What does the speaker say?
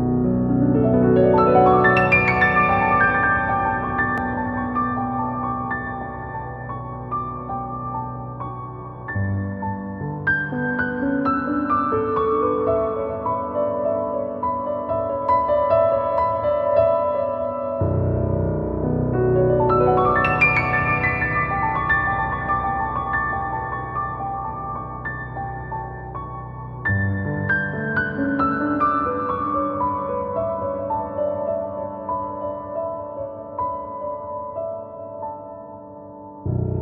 you you